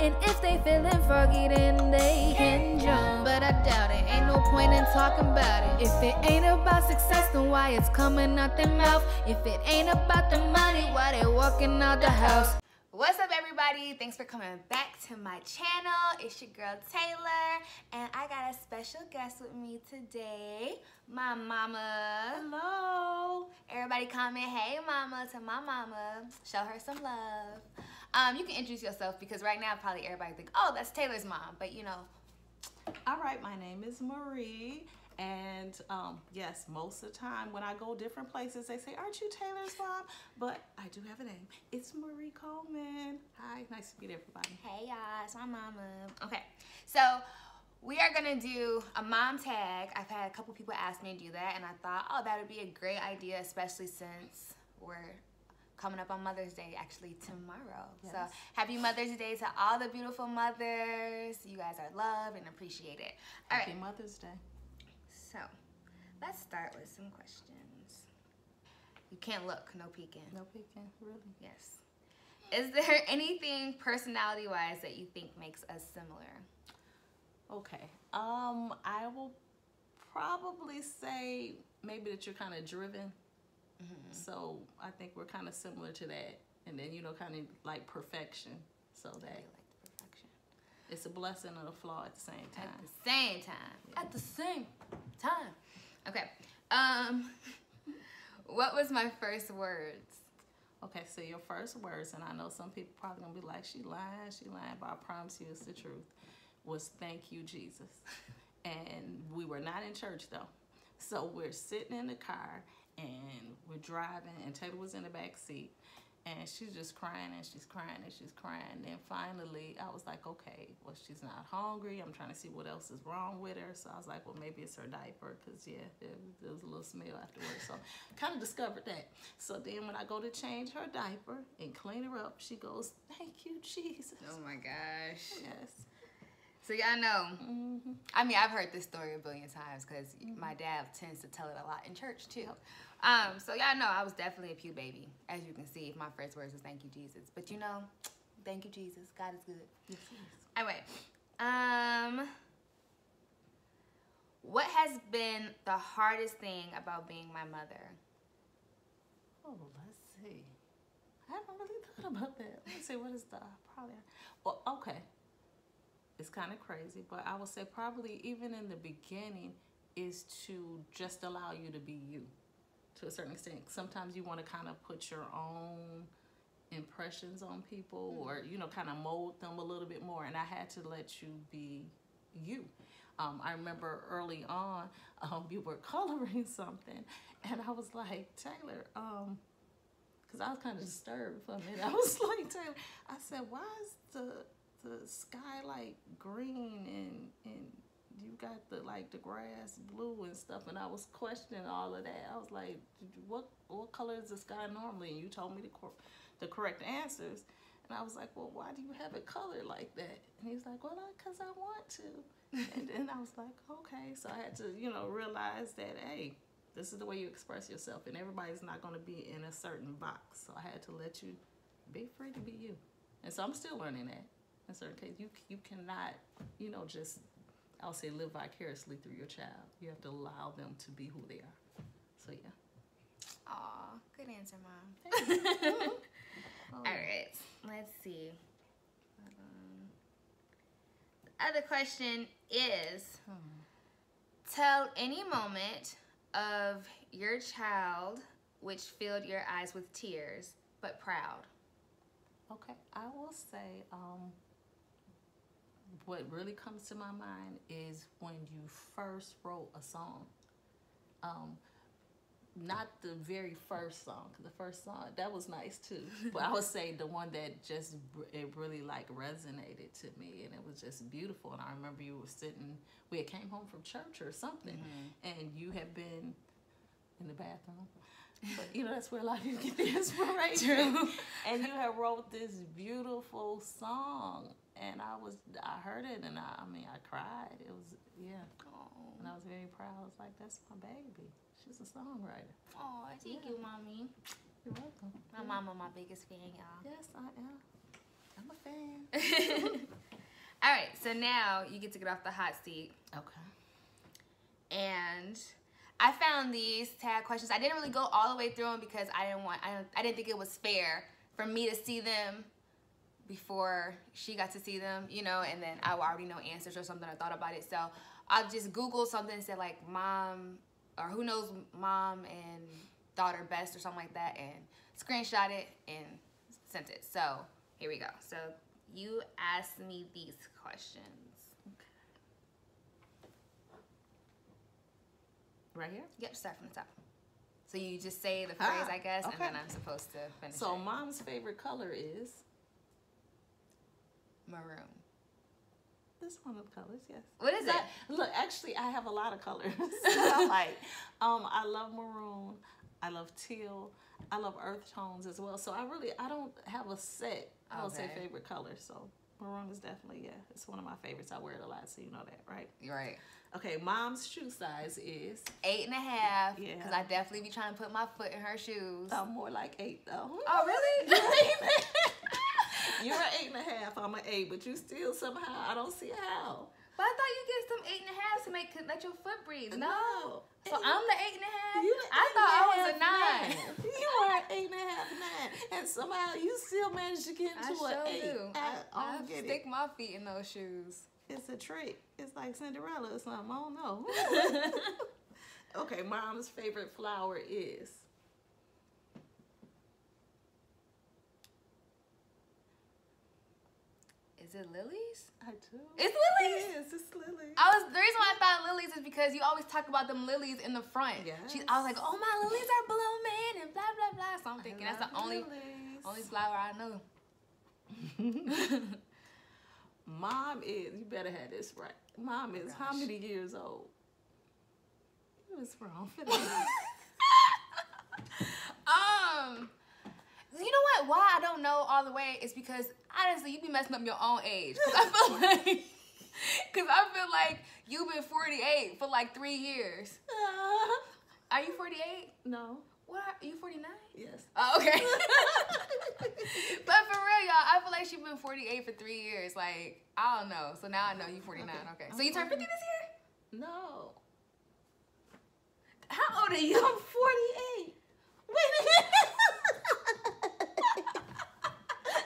And if they feeling froggy, then they can jump. But I doubt it, ain't no point in talking about it. If it ain't about success, then why it's coming out their mouth? If it ain't about the money, why they walking out the house? What's up everybody? Thanks for coming back to my channel. It's your girl Taylor and I got a special guest with me today, my mama. Hello. Everybody comment, hey mama to my mama. Show her some love. Um, you can introduce yourself because right now probably everybody think, oh, that's Taylor's mom, but you know. All right, my name is Marie and um, yes, most of the time when I go different places, they say, aren't you Taylor's mom? But I do have a name. It's Marie Coleman. Hi, nice to meet everybody. Hey y'all, it's my mama. Okay, so we are gonna do a mom tag. I've had a couple people ask me to do that and I thought, oh, that would be a great idea, especially since we're coming up on Mother's Day actually tomorrow. Yes. So happy Mother's Day to all the beautiful mothers. You guys are loved and appreciated. All happy right. Mother's Day. So, let's start with some questions. You can't look, no peeking. No peeking, really? Yes. Is there anything personality-wise that you think makes us similar? Okay. Um, I will probably say maybe that you're kind of driven. Mm -hmm. So I think we're kind of similar to that. And then, you know, kind of like perfection. So that like perfection. it's a blessing and a flaw at the same time. At the same time. Yeah. At the same time. Okay. Um, what was my first words? Okay, so your first words, and I know some people probably gonna be like, she lying, she lying, but I promise you it's the truth, was thank you, Jesus. and we were not in church though. So we're sitting in the car and we're driving and Taylor was in the back seat and she's just crying and she's crying and she's crying. Then finally, I was like, okay, well, she's not hungry. I'm trying to see what else is wrong with her. So I was like, well, maybe it's her diaper because, yeah, there, there, was a little smell afterwards. So kind of discovered that. So then when I go to change her diaper and clean her up, she goes, thank you, Jesus. Oh, my gosh. Yes. So y'all know, mm -hmm. I mean, I've heard this story a billion times because mm -hmm. my dad tends to tell it a lot in church too. Um, so y'all know I was definitely a pew baby. As you can see, my first words was thank you, Jesus. But you know, thank you, Jesus. God is good. Yes, Anyway, um, what has been the hardest thing about being my mother? Oh, let's see. I haven't really thought about that. Let's see, what is the probably, well, okay. It's kind of crazy, but I would say probably even in the beginning is to just allow you to be you to a certain extent. Sometimes you want to kind of put your own impressions on people mm-hmm. or, you know, kind of mold them a little bit more. And I had to let you be you. Um, I remember early on, um, you were coloring something, and I was like, Taylor, um, because I was kind of disturbed for a minute. I was like, Taylor, I said, why is the the sky like green and and you got the like the grass blue and stuff and I was questioning all of that. I was like, what what color is the sky normally? And you told me the cor the correct answers. And I was like, well, why do you have it colored like that? And he's like, well, because I want to. and then I was like, okay. So I had to, you know, realize that, hey, this is the way you express yourself. And everybody's not going to be in a certain box. So I had to let you be free to be you. And so I'm still learning that in certain cases. You, you cannot, you know, just I'll say live vicariously through your child. You have to allow them to be who they are. So yeah. Aw, good answer, Mom. All right, let's see. Um, the other question is, hmm. tell any moment of your child which filled your eyes with tears, but proud. Okay, I will say, um, what really comes to my mind is when you first wrote a song. Um, not the very first song, the first song, that was nice too. But I would say the one that just, it really like resonated to me and it was just beautiful. And I remember you were sitting, we had came home from church or something mm -hmm. and you had been in the bathroom. But you know, that's where a lot of you get the inspiration. True. And you had wrote this beautiful song and I was I heard it and I, I mean I cried. It was yeah. Oh. And I was very proud. I was like, that's my baby. She's a songwriter. Oh, thank yeah. you, mommy. You're welcome. My yeah. mama, my biggest fan, y'all. Yes, I am. I'm a fan. All right, so now you get to get off the hot seat. Okay. and I found these tag questions. I didn't really go all the way through them because I didn't want I don't, I didn't think it was fair for me to see them before she got to see them, you know, and then I would already know answers or something. I thought about it, so I just Googled something and said like mom or who knows mom and daughter best or something like that, and screenshot it and sent it. So here we go. So you asked me these questions. Right here. Yep, start from the top. So you just say the phrase, Ah, I guess, okay. and then I'm supposed to finish So it. mom's favorite color is Maroon. this one of colors. Yes. What is? That- look, actually, I have a lot of colors. that I like. Um, I love maroon. I love teal. I love earth tones as well. So I really, I don't have a set. I would say Okay. favorite color. So maroon is definitely yeah. It's one of my favorites. I wear it a lot, so you know that, right? Right. Okay, mom's shoe size is Eight and a half. Yeah. Because I definitely be trying to put my foot in her shoes. I'm more like eight though. Oh, really? You're an eight and a half. I'm an eight, but you still somehow I don't see how. but I thought you get some eight and a half to make let your foot breathe. No. No. So I'm the eight and a half. You I thought I was a half nine. You are an eight and a half nine, and somehow you still managed to get I into an sure eight. do. I, I, I I stick it. my feet in those shoes. It's a trick. It's like Cinderella or something. I don't know. okay, mom's favorite flower is. Is it lilies? I do. It's lilies. It is. It's lilies. I was the reason why I thought lilies is because you always talk about them lilies in the front. She, I was like, oh my lilies are blooming and blah blah blah. So I'm thinking that's the only lilies. only flower I know. Mom is, you better have this right. Mom is how many years old? What's wrong? um, you know what? Why I don't know all the way is because honestly, you be messing up your own age. Cause I feel like, cause I feel like you've been 48 for like three years. Uh-huh. Are you 48? no. What are, are you 49? Yes. Oh, okay. but for real, y'all, I feel like she's been 48 for three years. Like, I don't know. So now I know you 49. Okay. Okay. So you turned 50 this year? No. How old are you? I'm 48. Wait a minute.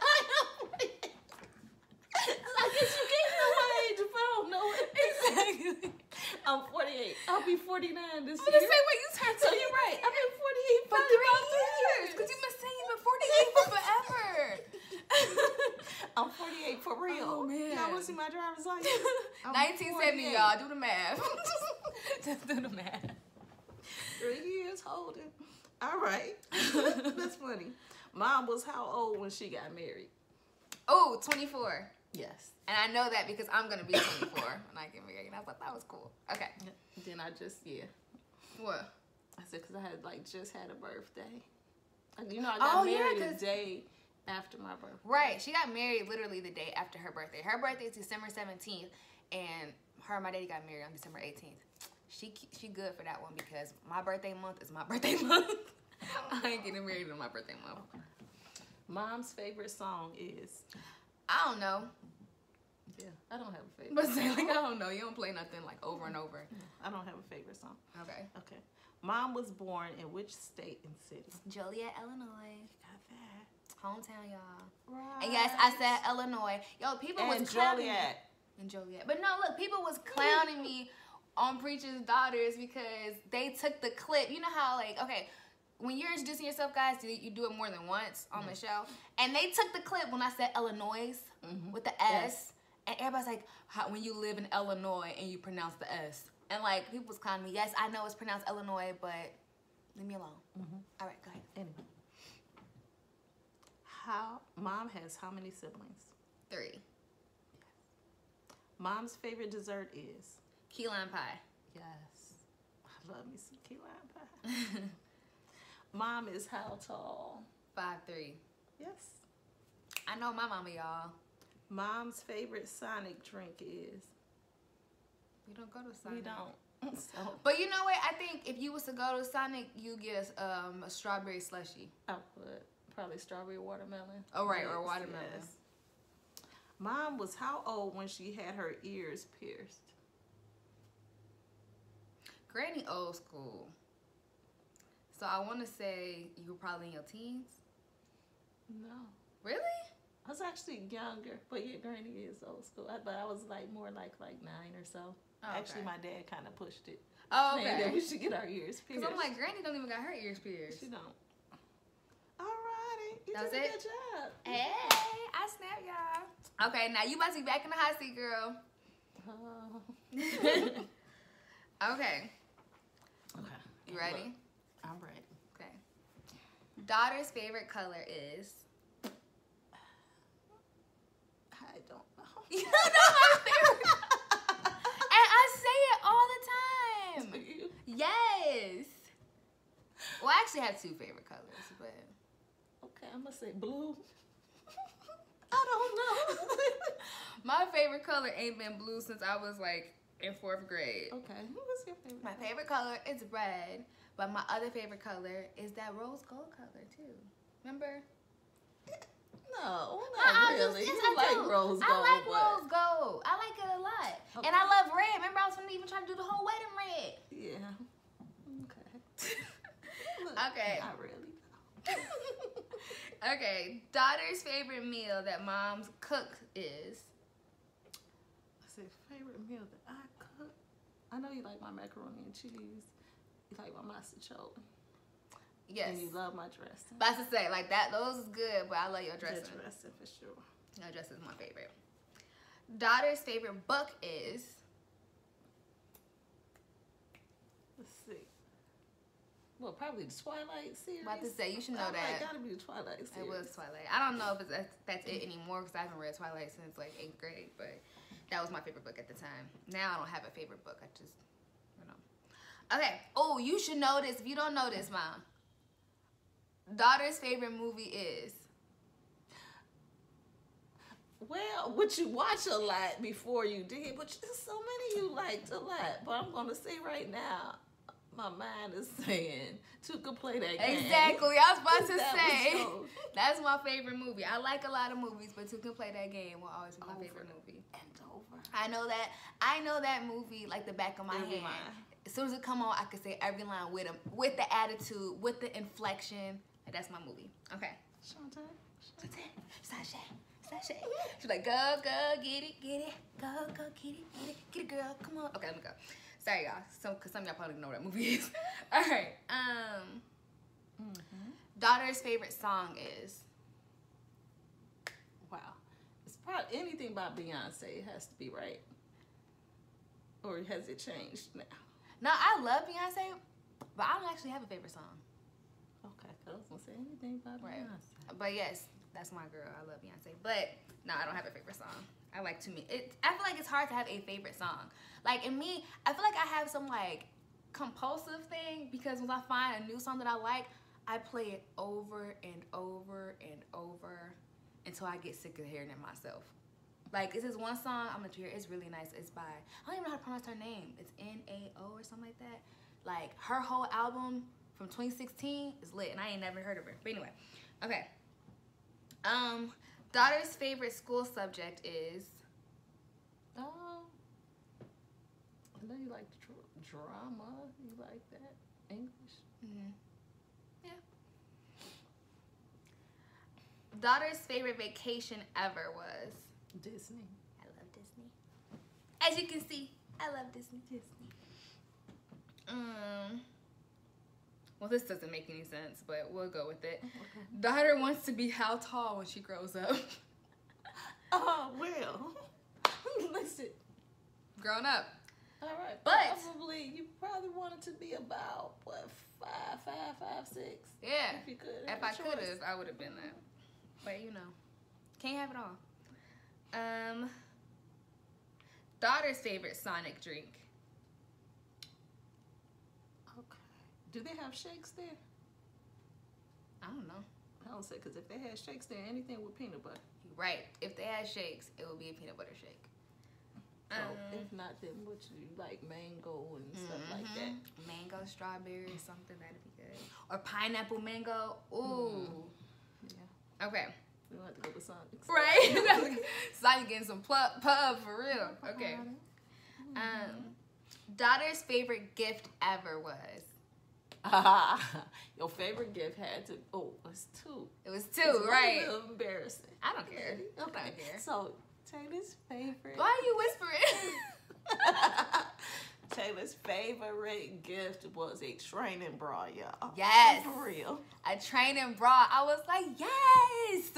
I am 48. I guess you gave me my age if I don't know it. exactly. I'm 48. I'll be 49 this I'm year. say, wait, you turned so you're right. I've been 48 for for three years. Because you've been saying you've been 48 for forever. I'm 48 for real. Oh, man. Y'all want to see my driver's license? 1970, y'all. Do the math. Just do the math. Three years holding. All right. That's funny. Mom was how old when she got married? Oh, 24. Yes. And I know that because I'm gonna be 24 when I get married. And I thought that was cool. Okay. Then I just, yeah. What? I said, because I had like just had a birthday. You know, I got Oh, yeah, married 'cause- a day after my birthday. Right. She got married literally the day after her birthday. Her birthday is December 17th, and her and my daddy got married on December 18th. She she good for that one because my birthday month is my birthday month. I ain't getting married on my birthday month. Mom's favorite song is. I don't know. Yeah, I don't have a favorite. But say like I don't know. You don't play nothing like over and over. I don't have a favorite song. Okay. Okay. Mom was born in which state and city? Joliet, Illinois. You Got that. Hometown, y'all. Right. And yes, I said Illinois. Yo, people And was clowning me. Joliet. and Joliet. But no, look, people was clowning me on Preacher's Daughters because they took the clip. You know how like okay, when you're introducing yourself, guys, you, you do it more than once on the show, and they took the clip when I said Illinois Mhm. with the S, Yes. and everybody's like, how, when you live in Illinois and you pronounce the S, and like people was clowning me. Yes, I know it's pronounced Illinois, but leave me alone. Mhm. All right, go ahead. Anyway. How mom has how many siblings? Three. Mom's favorite dessert is. Key lime pie. Yes. I love me some key lime pie. Mom is how tall? Five three. Yes. I know my mama, y'all. Mom's favorite Sonic drink is. We don't go to Sonic. We don't. So But you know what? I think if you was to go to Sonic, you get a, um, a strawberry slushy. I put probably strawberry watermelon. Oh, right, or watermelon. yes. Mom was how old when she had her ears pierced? Granny old school. So I want to say you were probably in your teens. No. Really? I was actually younger, but yeah, Granny is old school. I, but I was like more like like nine or so. Oh, Actually, okay. my dad kind of pushed it, Oh, saying that okay. we should get our ears pierced. Because I'm like, Granny don't even got her ears pierced. she don't. Alrighty, you That was did a good job. Hey, I snap y'all. Okay, now you about to be back in the hot seat, girl. Oh. okay, okay. you ready? I'm ready. Okay. Daughter's favorite color is. I don't know. You don't know my favorite. and I say it all the time. Do you? Yes. Well, I actually have two favorite colors, but Okay, I'm gonna say blue. I don't know. my favorite color ain't been blue since I was like in fourth grade. okay, what's your favorite? My favorite color is red, but my other favorite color is that rose gold color too. Remember? No, not Uh-uh, just- really. yes, you I like do. rose gold. I like but- rose gold. I like it a lot, and I love red. Remember, I was gonna even try to do the whole wedding red. Yeah. Okay. Look, Okay. Not really. okay, daughter's favorite meal that mom's cook is. I said favorite meal that I cook. I know you like my macaroni and cheese. You like my mostaccioli. Yes. And you love my dressing. About to say like that. Those is good, but I love your dressing. The dressing for sure. Your dressing is my favorite. Daughter's favorite book is. Let's see. Well, probably the Twilight series. About to say you should know Oh, that. It gotta be the Twilight series. It was Twilight. I don't know if it's, that's, that's it anymore because I haven't read Twilight since like eighth grade, but that was my favorite book at the time. Now I don't have a favorite book. I just, you know. Okay. Oh, you should know this. If you don't know this, mom. Daughter's favorite movie is. Well, would you watch a lot before you did? But there's so many you liked a lot. But I'm gonna say right now, my mind is saying Two Can play that game. Exactly. I was about to That say. That's my favorite movie. I like a lot of movies, but Can Play That Game will always be my Over. favorite movie. And over. I know that. I know that movie like the back of my hand. As soon as it come on, I can say every line with him, with the attitude, with the inflection. Like, that's my movie. Okay. Shantae. Shantae. Sasha, Sasha. She's like, go, go, get it, get it, go, go, get it, get it, get it, girl. Come on. Okay, let me go. Sorry, y'all. Some, cause some of y'all probably know what that movie is. All right. Um, Mm-hmm. daughter's favorite song is. Wow. It's probably anything by Beyonce. It has to be right. Or has it changed now? No, I love Beyonce, but I don't actually have a favorite song. Okay, 'cause I was gonna say anything about Right. Beyonce. But yes, that's my girl. I love Beyonce. But no, I don't have a favorite song. I like to me. It. I feel like it's hard to have a favorite song. Like in me, I feel like I have some like compulsive thing because when I find a new song that I like, I play it over and over and over until I get sick of hearing it myself. Like this is one song I'm gonna hear. It's really nice. It's by I don't even know how to pronounce her name. It's N A O or something like that. Like her whole album from 2016 is lit, and I ain't never heard of her. But anyway, okay. Um, daughter's favorite school subject is Um, I know you like dr- drama. You like that English? mm, yeah. Daughter's favorite vacation ever was. Disney. I love Disney. As you can see, I love Disney. Disney. Um. Well, this doesn't make any sense, but we'll go with it. Daughter wants to be how tall when she grows up? Oh well. Listen. Grown up. All right. But- probably you probably wanted to be about what five, five, five, six. Yeah. If you could. If I could have, I would have been that. But you know, can't have it all. Um, daughter's favorite Sonic drink. Okay. Do they have shakes there? I don't know. I don't say because if they had shakes there, anything with peanut butter. Right. If they had shakes, it would be a peanut butter shake. So Um, if not, then what you like mango and stuff like that. mhm. Mango, strawberry, something that'd be good. Or pineapple mango. Ooh. Yeah. Okay. We don't have to go to Sonic's. Right? Sonic getting some pub, pub for real. Okay. Um, daughter's favorite gift ever was. Your favorite gift had to. Oh, it was two. It was two, It's right? A little embarrassing. I don't care. I Okay. don't care. So Taylor's favorite. Why are you whispering? Taylor's favorite gift was a training bra, y'all. Yes. For real. a training bra. I was like, yes.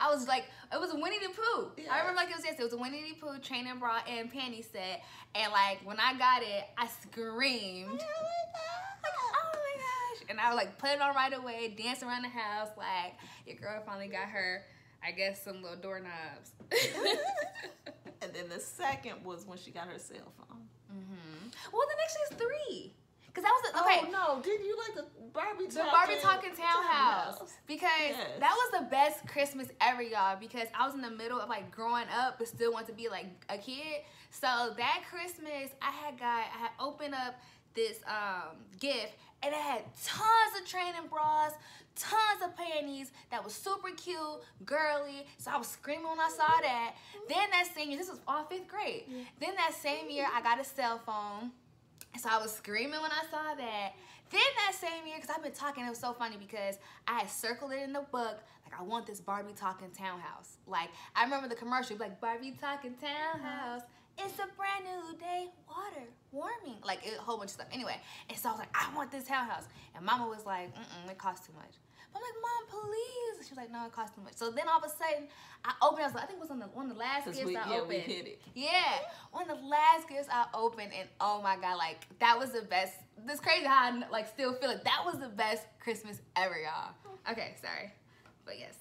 I was like, it was a Winnie the Pooh. I remember like it was yesterday. It was a Winnie the Pooh training bra and panty set. And like when I got it, I screamed. Oh, like, oh my gosh. And I was like put it on right away, dance around the house. Like your girl finally got her, I guess, some little doorknobs. And then the second was when she got her cell phone. Well, the next is three. Cause that was the, okay. Oh no! Didn't you like the Barbie? The Barbie Talking Townhouse. Because Yes. that was the best Christmas ever, y'all. Because I was in the middle of like growing up, but still want to be like a kid. So that Christmas, I had got, I had opened up this um, gift, and it had tons of training bras, tons of panties that was super cute, girly. So I was screaming when I saw that. Then that same year, this was all fifth grade. Then that same year, I got a cell phone. So I was screaming when I saw that. Then that same year, because I've been talking, it was so funny because I had circled it in the book. Like, I want this Barbie talking townhouse. Like, I remember the commercial, like, Barbie talking townhouse. It's a brand new day, water, Like, a whole bunch of stuff. Anyway, and so I was like, I want this townhouse. And mama was like, mm-mm, it costs too much. But I'm like, Mom, please. She was like, no, it costs too much. So then all of a sudden, I opened, I was like, I think it was on the, one of the last gifts we, I yeah, opened. we hit it. Yeah, one of the last gifts I opened, and oh my god, like that was the best. This crazy how I like still feel it. That was the best Christmas ever, y'all. Okay, sorry, but yes,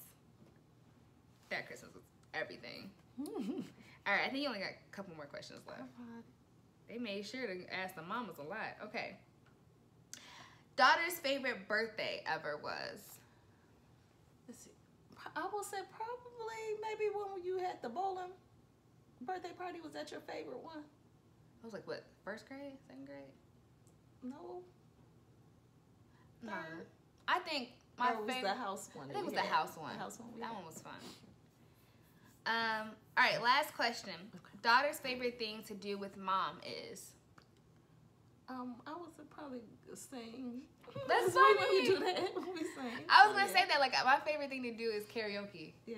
that Christmas was everything. All right, I think you only got a couple more questions left. Oh, They made sure to ask the mamas a lot. Okay. Daughter's favorite birthday ever was. Let's see. I will say probably maybe when you had the bowling birthday party. Was that your favorite one? I was like, what? First grade, second grade? No. No. Third. I think my or was the house one? I think it was the house one. The house one. That had. one was fun. Um. All right. Last question. Daughter's favorite thing to do with mom is. Um, I say probably sing. That's we, when we do that. We sing. I was gonna yeah. say that like my favorite thing to do is karaoke. Yeah.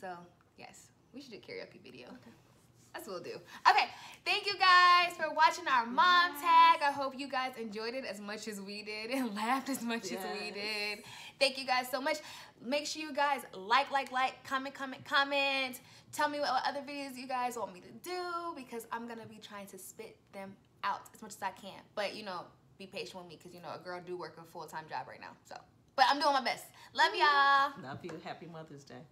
So yes, we should do karaoke video. That's what we'll do. Okay, thank you guys for watching our mom tag. I hope you guys enjoyed it as much as we did and laughed as much as we did. Thank you guys so much. Make sure you guys like, like, like, comment, comment, comment. Tell me what other videos you guys want me to do because I'm gonna be trying to spit them out as much as I can. But you know, be patient with me because you know a girl do work a full time job right now. So, but I'm doing my best. Love y'all. Love you. Happy Mother's Day.